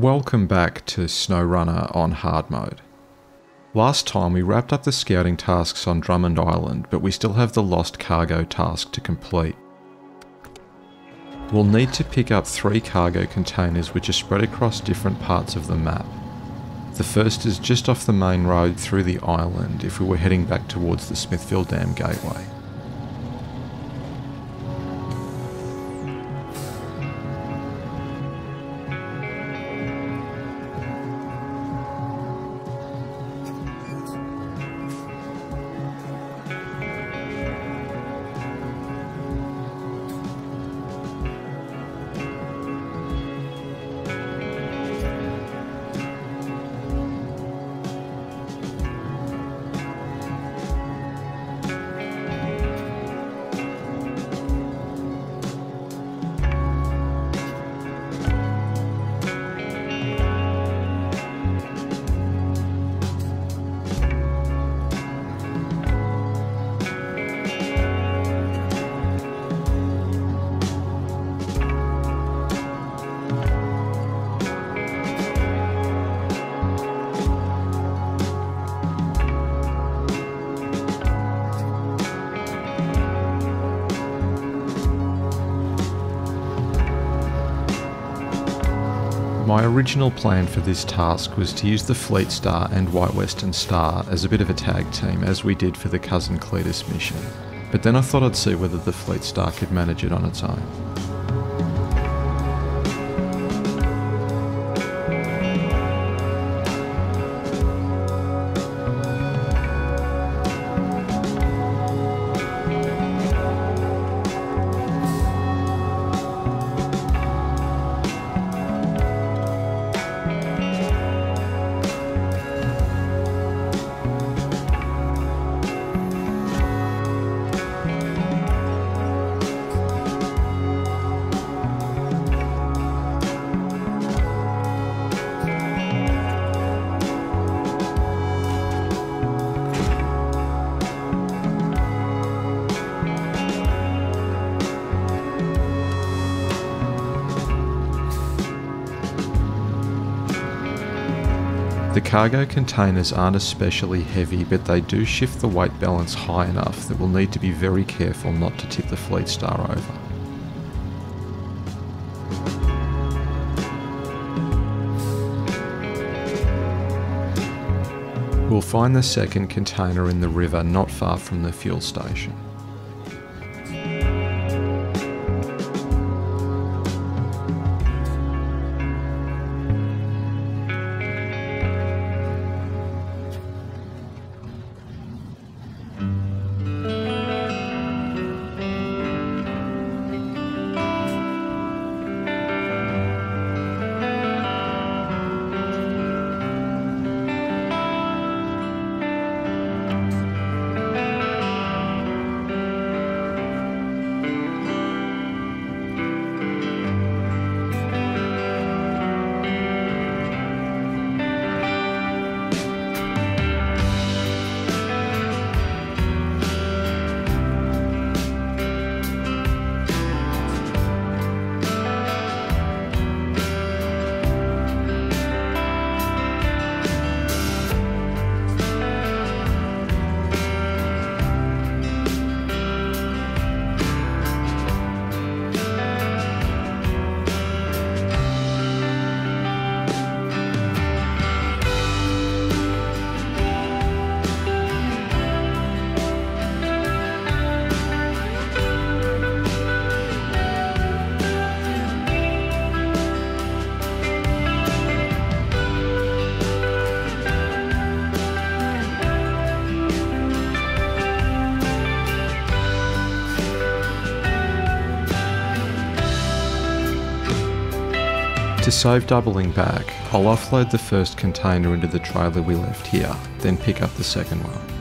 Welcome back to SnowRunner on hard mode. Last time we wrapped up the scouting tasks on Drummond Island, but we still have the lost cargo task to complete. We'll need to pick up three cargo containers which are spread across different parts of the map. The first is just off the main road through the island if we were heading back towards the Smithville Dam Gateway. My original plan for this task was to use the Fleet Star and White Western Star as a bit of a tag team as we did for the Cousin Cletus mission, but then I thought I'd see whether the Fleet Star could manage it on its own. Cargo containers aren't especially heavy, but they do shift the weight balance high enough that we'll need to be very careful not to tip the Fleet Star over. We'll find the second container in the river not far from the fuel station. To save doubling back, I'll offload the first container into the trailer we left here, then pick up the second one.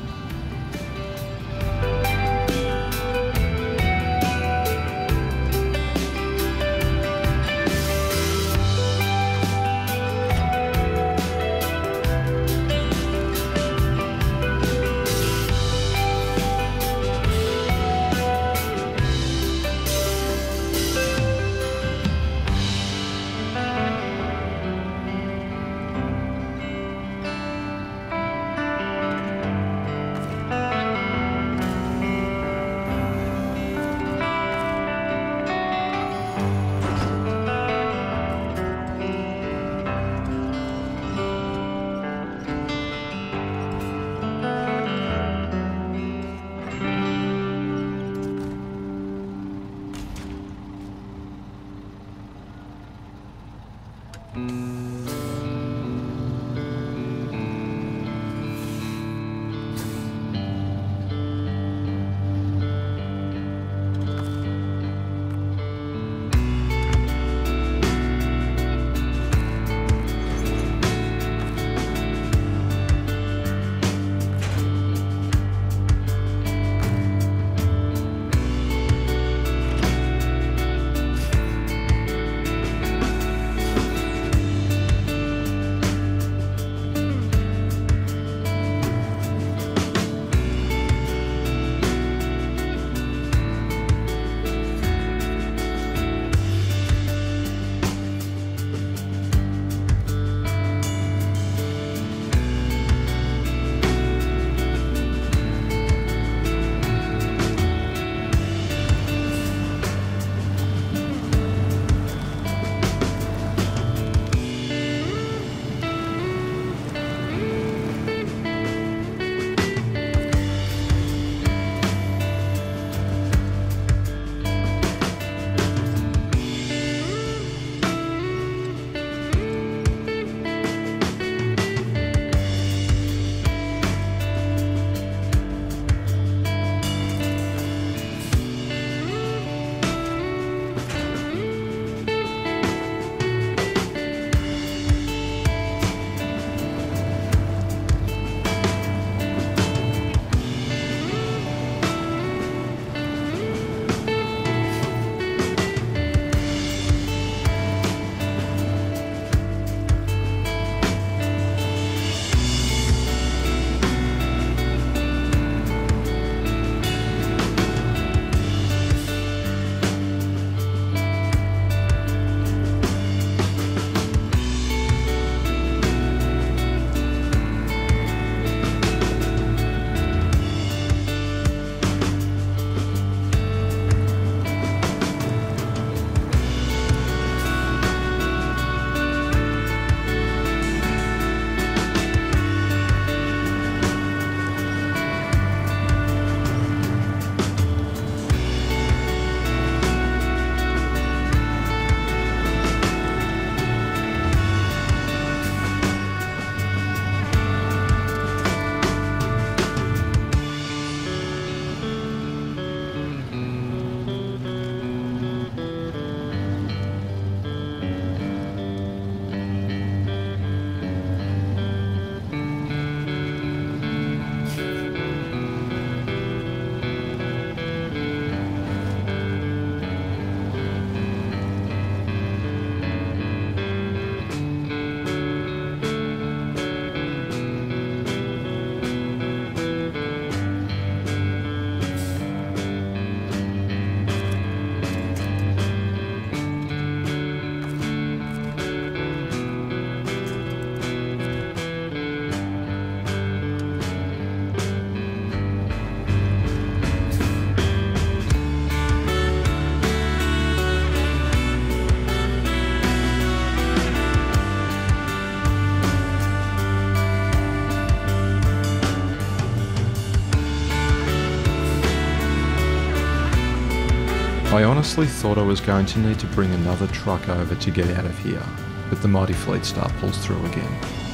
I honestly thought I was going to need to bring another truck over to get out of here, but the mighty Fleet Star pulls through again.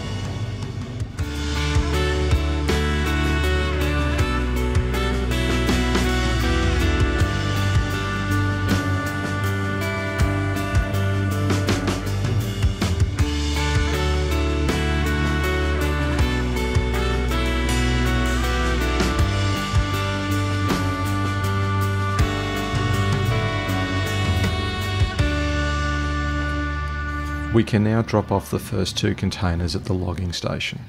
We can now drop off the first two containers at the logging station.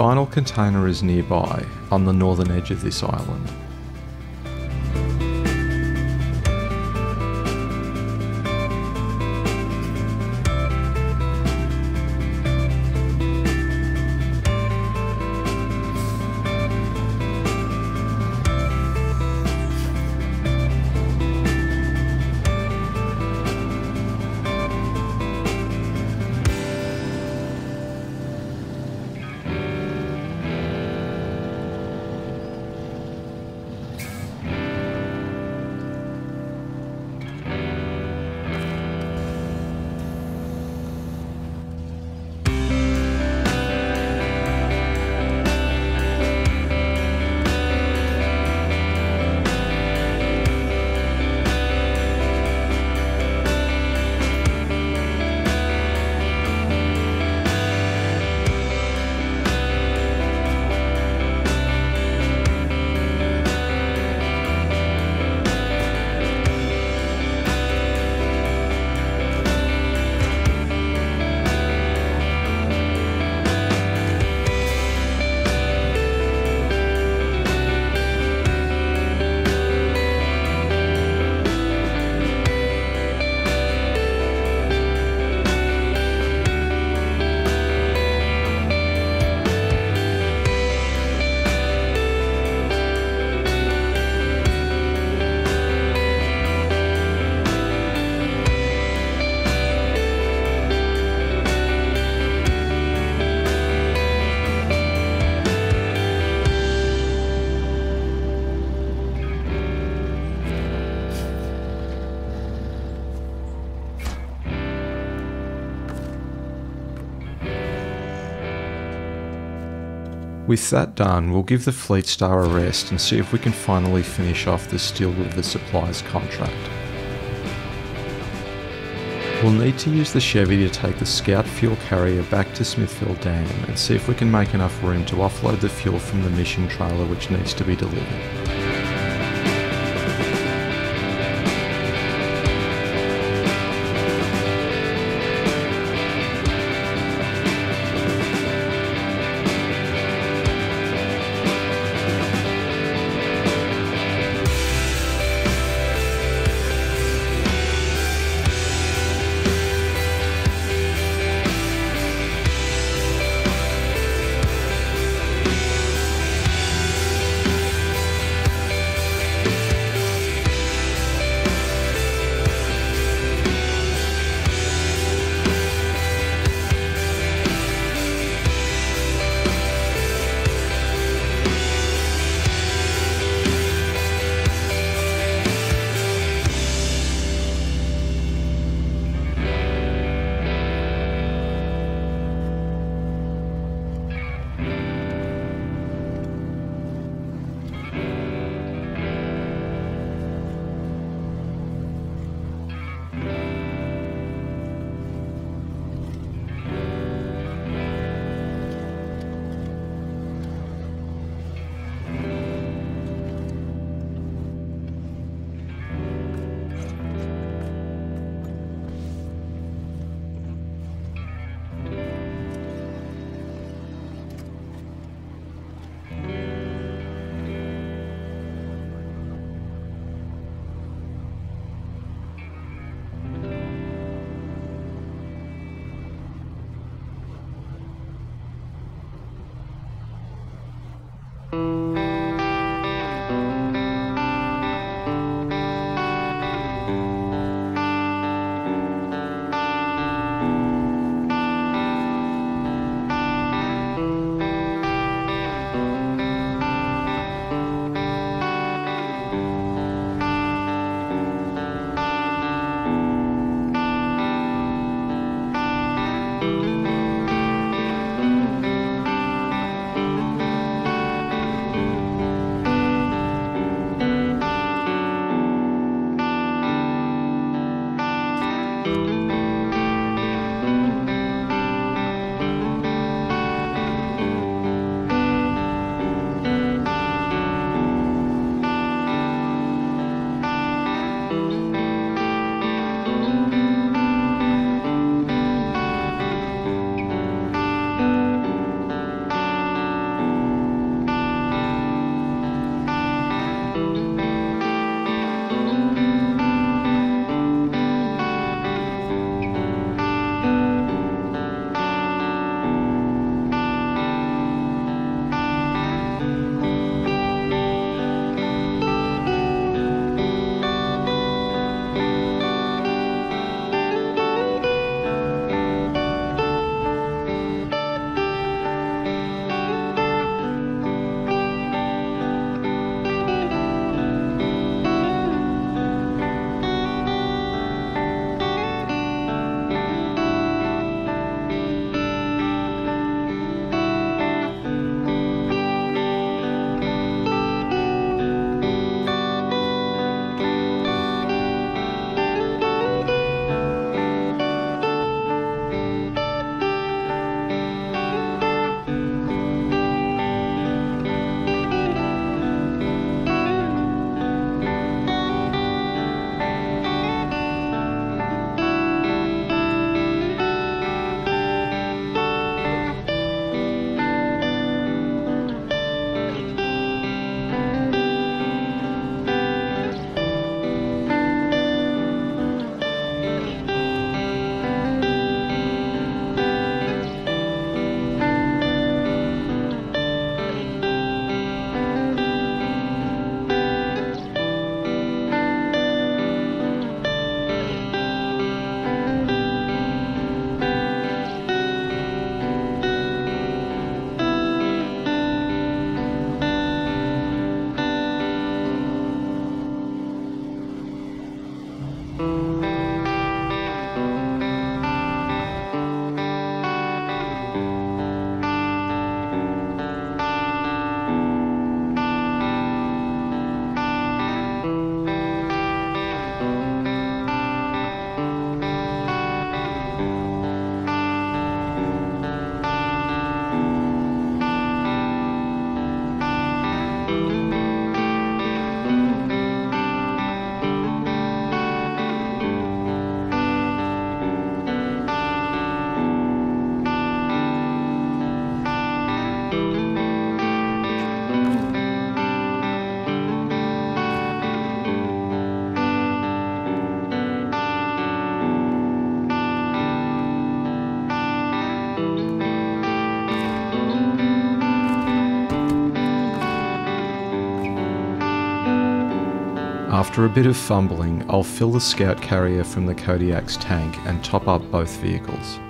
Final container is nearby, on the northern edge of this island. With that done, we'll give the Fleet Star a rest and see if we can finally finish off the Steel River Supplies contract. We'll need to use the Chevy to take the Scout fuel carrier back to Smithville Dam and see if we can make enough room to offload the fuel from the mission trailer which needs to be delivered. After a bit of fumbling, I'll fill the scout carrier from the Kodiak's tank and top up both vehicles.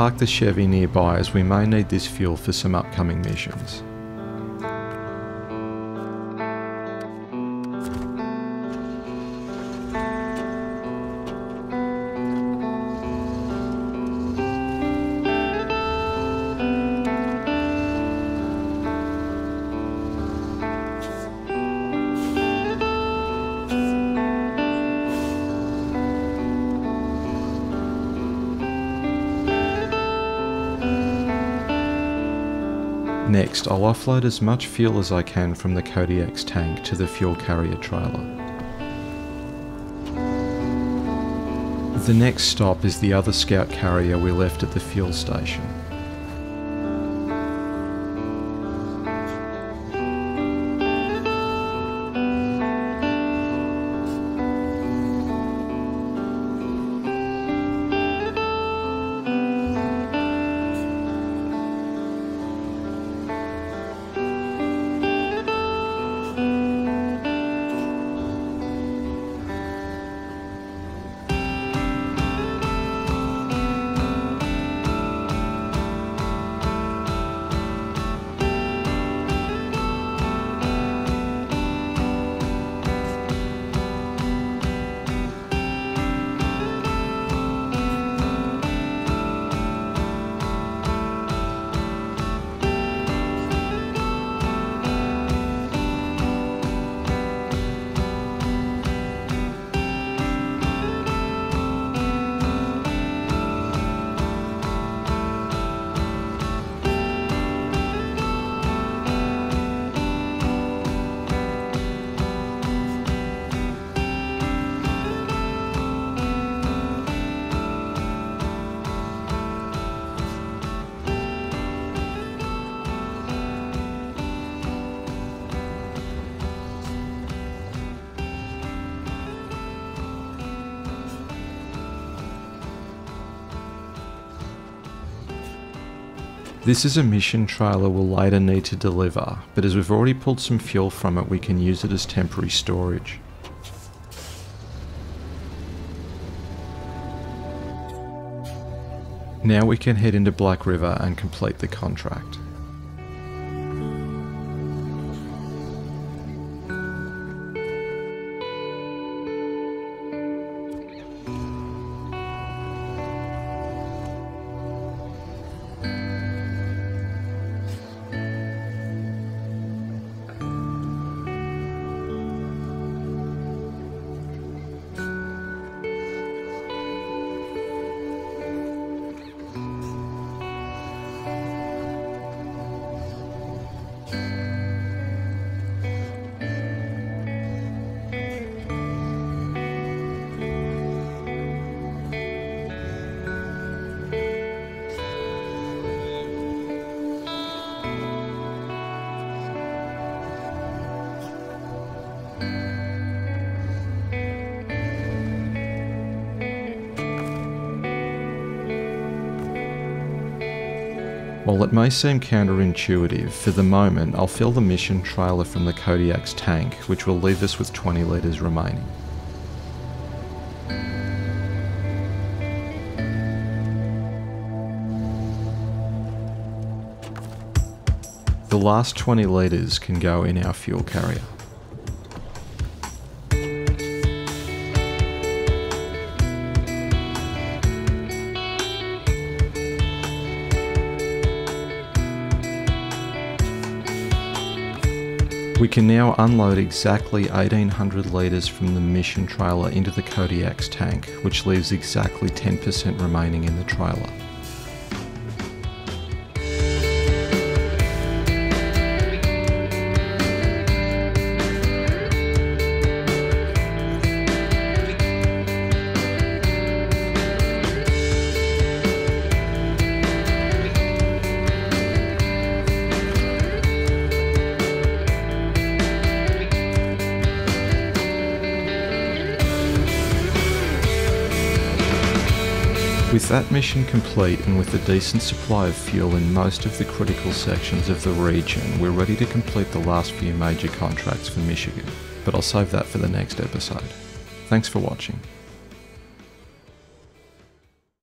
Park the Chevy nearby as we may need this fuel for some upcoming missions. Next, I'll offload as much fuel as I can from the Kodiak's tank to the fuel carrier trailer. The next stop is the other scout carrier we left at the fuel station. This is a mission trailer we'll later need to deliver, but as we've already pulled some fuel from it, we can use it as temporary storage. Now we can head into Black River and complete the contract. While it may seem counterintuitive, for the moment I'll fill the mission trailer from the Kodiak's tank, which will leave us with 20 litres remaining. The last 20 litres can go in our fuel carrier. We can now unload exactly 1800 litres from the mission trailer into the Kodiak's tank, which leaves exactly 10% remaining in the trailer. That mission complete and with a decent supply of fuel in most of the critical sections of the region, we're ready to complete the last few major contracts for Michigan. But I'll save that for the next episode. Thanks for watching.